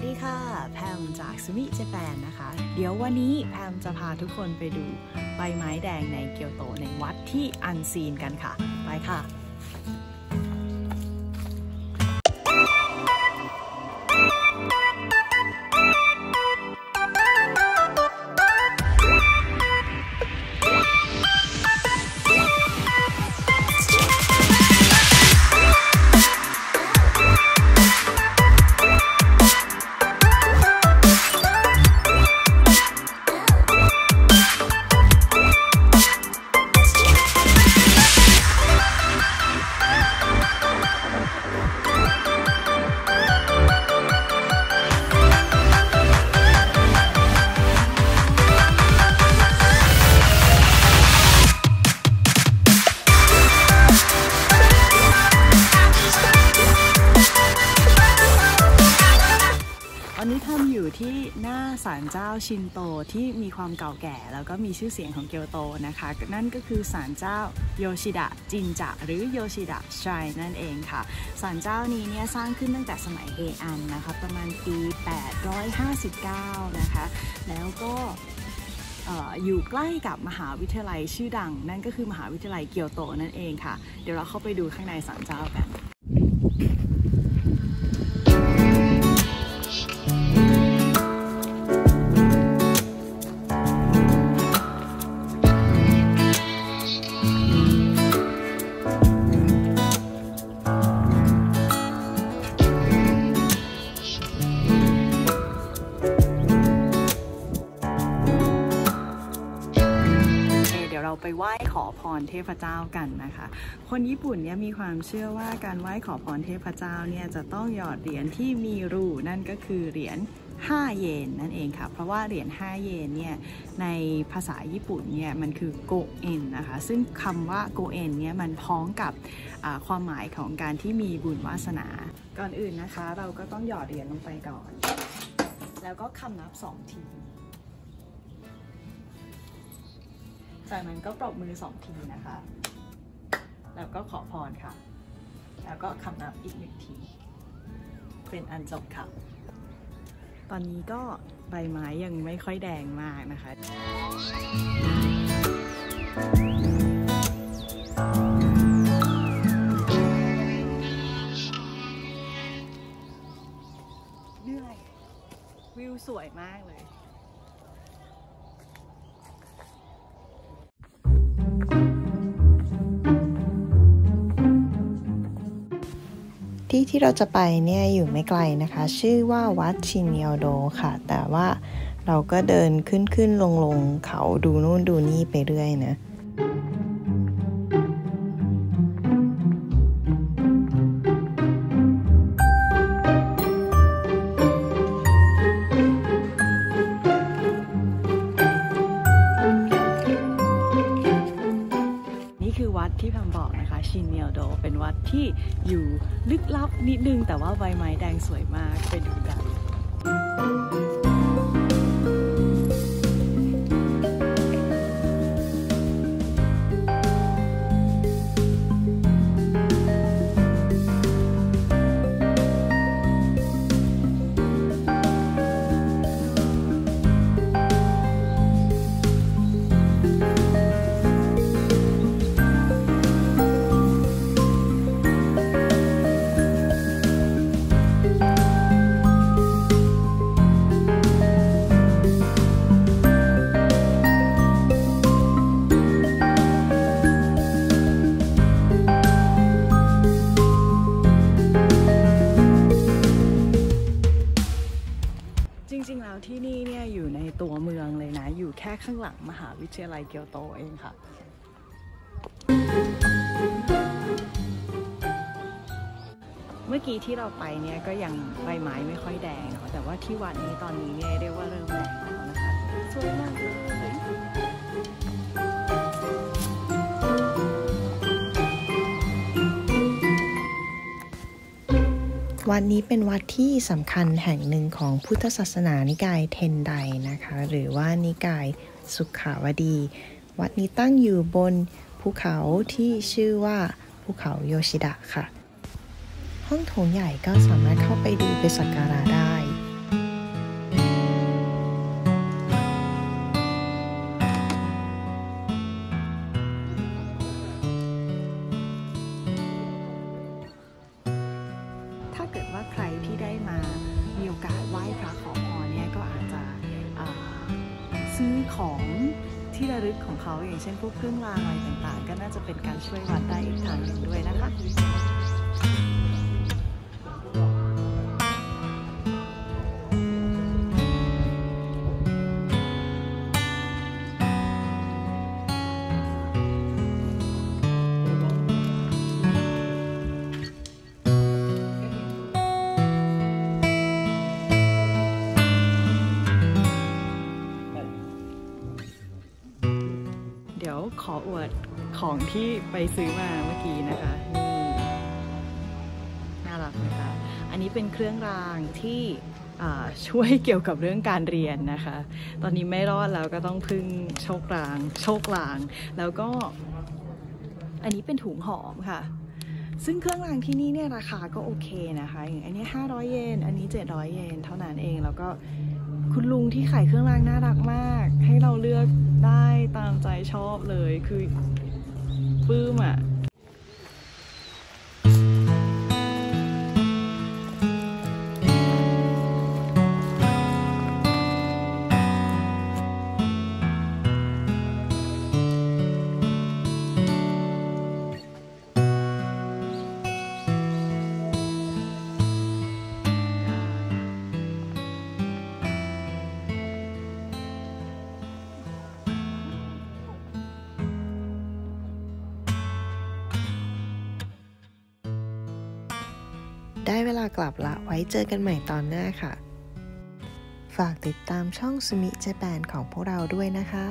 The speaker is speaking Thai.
วัสดีค่ะ แพมจากซูมิเจแปนนะคะ เดี๋ยววันนี้แพมจะพาทุกคนไปดูใบไม้แดงในเกียวโตในวัดที่อันซีนกันค่ะ ไปค่ะ ที่หน้าศาลเจ้าชินโตที่มีความเก่าแก่ แล้วก็มีชื่อเสียงของเกียวโตนะคะ นั่นก็คือศาลเจ้าโยชิดะจินจะหรือโยชิดะชายนั่นเองค่ะศาลเจ้านี้เนี่ยสร้างขึ้นตั้งแต่สมัยเออันนะคะประมาณปี 859 นะคะ แล้วก็อยู่ใกล้กับมหาวิทยาลัยชื่อดัง นั่นก็คือมหาวิทยาลัยเกียวโตนั่นเองค่ะ เดี๋ยวเราเข้าไปดูข้างในศาลเจ้ากัน ไปไหว้ขอพรเทพเจ้ากันนะคะ คนญี่ปุ่นเนี่ยมีความเชื่อว่าการไหว้ขอพรเทพเจ้าเนี่ยจะต้องหยอดเหรียญที่มีรูนั่นก็คือเหรียญ5 เยนนั่นเองค่ะ เพราะว่าเหรียญ 5 เยนเนี่ยในภาษาญี่ปุ่นเนี่ยมันคือโกเอนนะคะ ซึ่งคำว่าโกเอนเนี่ยมันพ้องกับความหมายของการที่มีบุญวาสนา ก่อนอื่นนะคะ เราก็ต้องหยอดเหรียญลงไปก่อน แล้วก็คำนับสองที จากนั้นก็ปรบมือสองทีนะคะ แล้วก็ขอพรค่ะ แล้วก็คำนับอีกหนึ่งที เป็นอันจบค่ะ ตอนนี้ก็ใบไม้ยังไม่ค่อยแดงมากนะคะเหนื่อยวิวสวยมากเลย ที่ที่เราจะไปเนี่ยอยู่ไม่ไกลนะคะ ชื่อว่าวัดชินเยโดค่ะ แต่ว่าเราก็เดินขึ้นขึ้นลงลงเขาดูนู่นดูนี่ไปเรื่อยนะ ที่พัมบอกนะคะชินเนียวโด เป็นวัดที่อยู่ลึกลับนิดนึง แต่ว่าใบไม้แดงสวยมากไปดูกัน ตัวเมืองเลยนะ อยู่แค่ข้างหลังมหาวิทยาลัยเกียวโตเองค่ะเมื่อกี้ที่เราไปเนี่ยก็ยังใบไม้ไม่ค่อยแดงเนาะแต่ว่าที่วัดนี้ตอนนี้เนี่ยเรียกว่าเริ่มแดงแล้วนะคะสวยมากเลย วัดนี้เป็นวัดที่สำคัญแห่งหนึ่งของพุทธศาสนานิกายเทนไดนะคะ หรือว่านิกายสุขาวดี วัดนี้ตั้งอยู่บนภูเขาที่ชื่อว่าภูเขาโยชิดะค่ะ ห้องโถงใหญ่ก็สามารถเข้าไปดูไปสักการะได้ ของที่ระลึกของเขาอย่างเช่นพวกเครื่องรางอะไรต่างๆ ก็น่าจะเป็นการช่วยวัดได้อีกทางหนึ่งด้วยนะคะ ขออวดของที่ไปซื้อมาเมื่อกี้นะคะนี่น่ารักไหมคะ อันนี้เป็นเครื่องรางที่ช่วยเกี่ยวกับเรื่องการเรียนนะคะ ตอนนี้ไม่รอดแล้วก็ต้องพึ่งโชคราง โชคลาง แล้วก็อันนี้เป็นถุงหอมค่ะ ซึ่งเครื่องรางที่นี่เนี่ยราคาก็โอเคนะคะ อย่างอันนี้ 500 เยน อันนี้ 700 เยน เท่านั้นเอง แล้วก็ คุณลุงที่ขายเครื่องรางน่ารักมาก ให้เราเลือกได้ตามใจชอบเลยคือปื้มอะ ได้เวลากลับละไว้เจอกันใหม่ตอนหน้าค่ะ ฝากติดตามช่องสมิเจแปนของพวกเราด้วยนะคะ